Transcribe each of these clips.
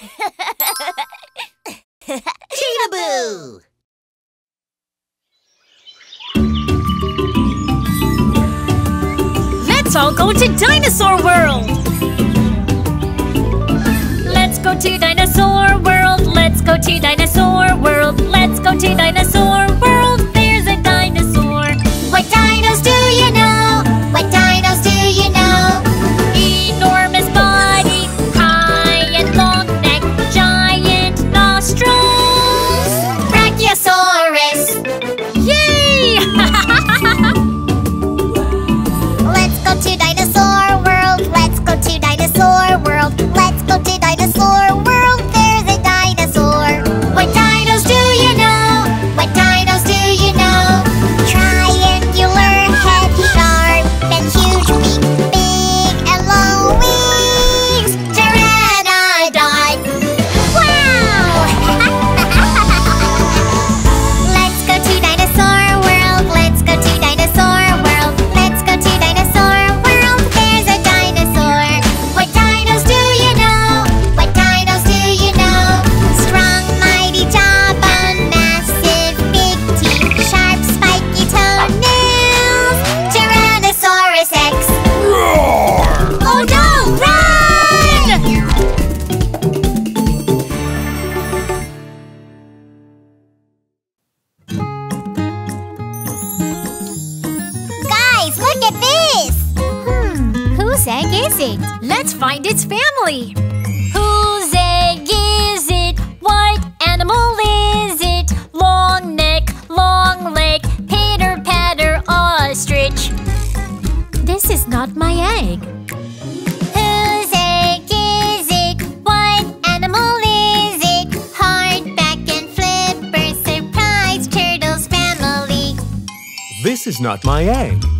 Cheetah Let's all go to Dinosaur World! Let's go to Dinosaur World! Let's go to Dinosaur World! Let's go to Dinosaur World! It's family! Whose egg is it? What animal is it? Long neck, long leg, pitter patter ostrich. This is not my egg. Whose egg is it? What animal is it? Hard back and surprise turtle's family. This is not my egg.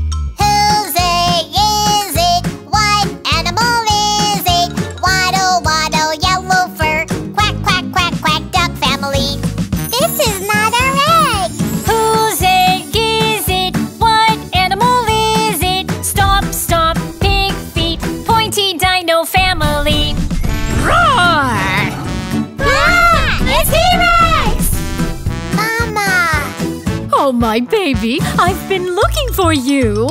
my baby. I've been looking for you.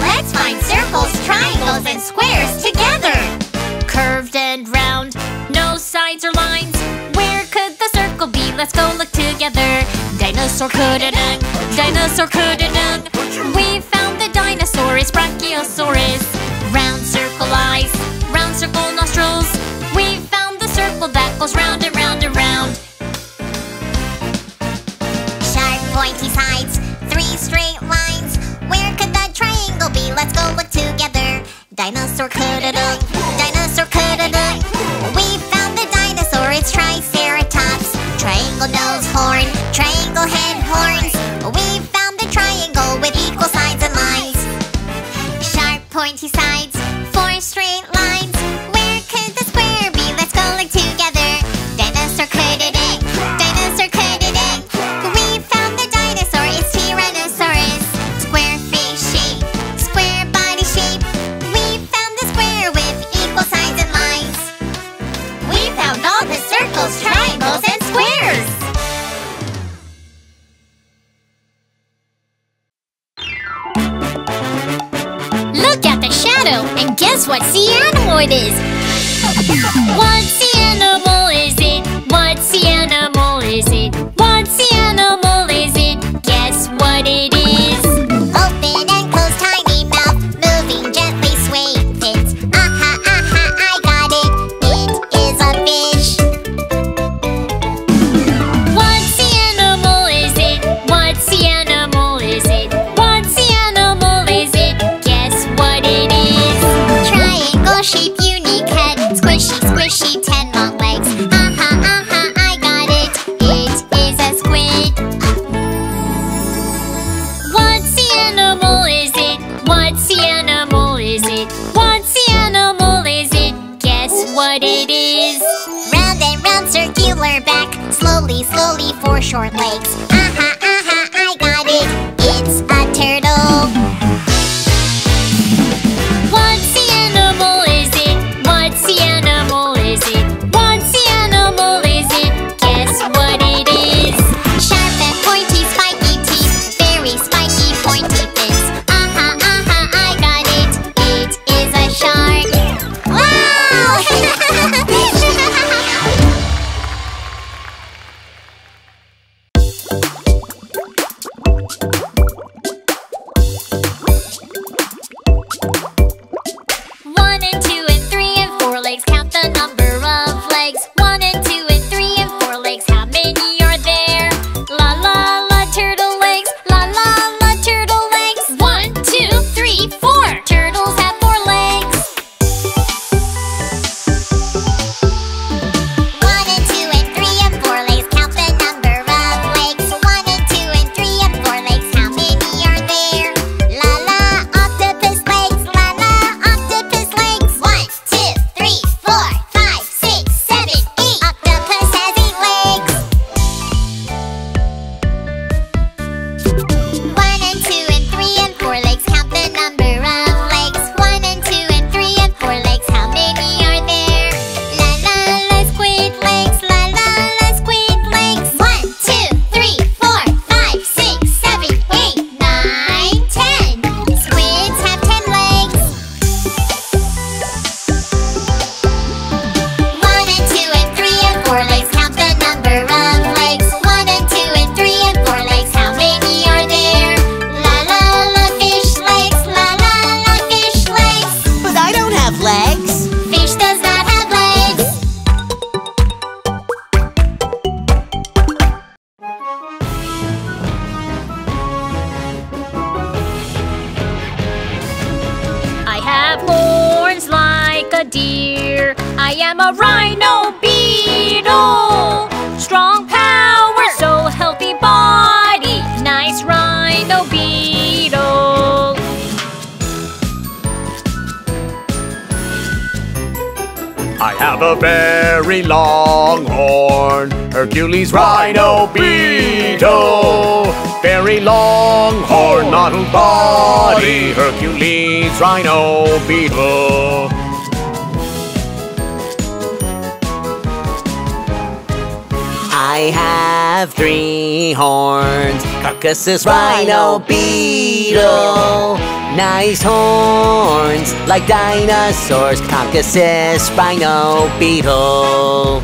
Let's find circles, triangles, and squares together. Curved and round, no sides or lines. Where could the circle be? Let's go look together. Dinosaur couldn't. Dinosaur couldn't or is what's the animal it is? What's the animal is it? What's the very long horn. Hercules Rhino Beetle. Very long horn, model body. Hercules Rhino Beetle. I have three horns. Caucasus rhino beetle. Nice horns like dinosaurs. Caucasus rhino beetle.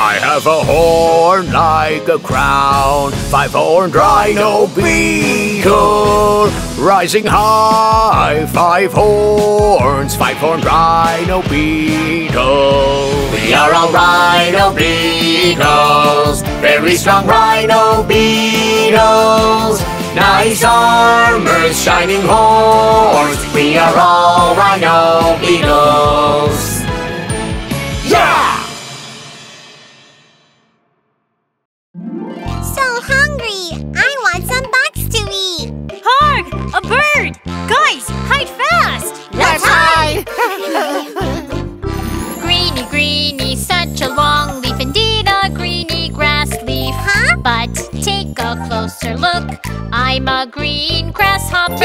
I have a horn like a crown. Five horned rhino beetle. Rising high, five horns. Five horned rhino beetle. We are all rhino beetles. Very strong rhino beetles. Nice armor, shining horns. We are all rhino beetles. Yeah! So hungry! I want some bugs to eat! Hark! A bird! Guys, hide fast! Let's hide! Greeny, greeny, such a long leaf, indeed a greeny grass leaf. Huh? But take a closer look, I'm a green grasshopper.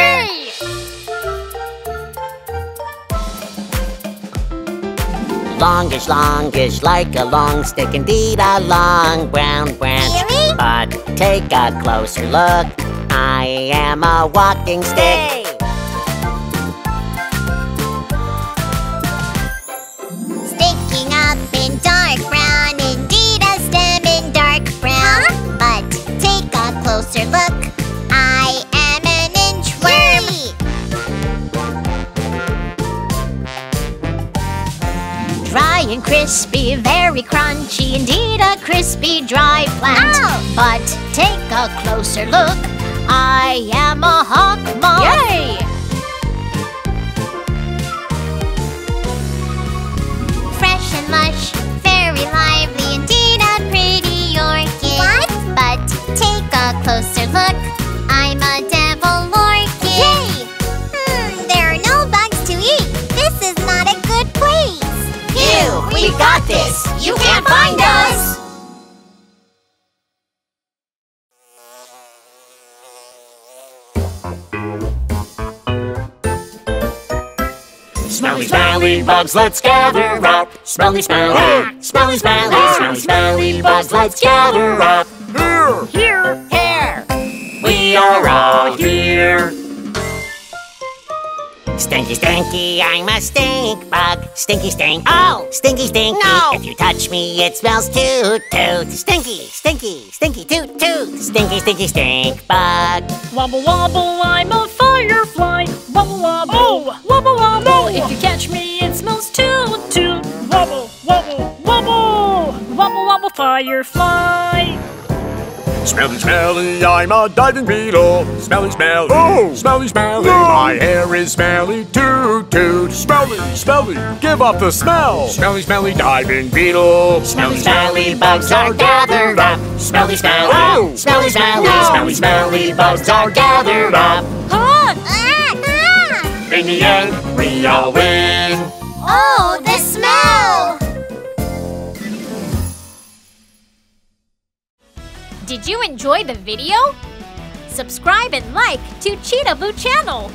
Longish, longish, like a long stick, indeed a long brown branch. Really? But take a closer look, I am a walking stick. Sticking up in crispy, very crunchy, indeed a crispy dry plant. Ow! But take a closer look, I am a hawk moth. Yay! Smelly, smelly bugs, let's gather up. Smelly, smelly, smelly, smelly, smelly, smelly bugs, let's gather up. Here, Here, Here. we are all here. Stinky, stinky, I'm a stink bug. Stinky, stink. Oh, stinky, stinky. No. If you touch me, it smells toot toot. Stinky, stinky, stinky, toot toot. Stinky, stinky, stink bug. Wobble wobble, I'm a firefly. Wobble wobble, oh, toot toot. Wobble wobble wobble, wobble wobble firefly. Smelly, smelly, I'm a diving beetle. Smelly, smelly, oh, smelly, smelly. My hair is smelly, toot toot. Smelly, smelly, give up the smell. Smelly, smelly, diving beetle. Smelly, smelly, bugs are gathered up. Smelly, smelly, Oh. smelly, smelly, smelly, smelly, bugs are gathered up. Huh? Ah, ah. In the end, we all win. Oh, the smell! Did you enjoy the video? Subscribe and like to Cheetah channel.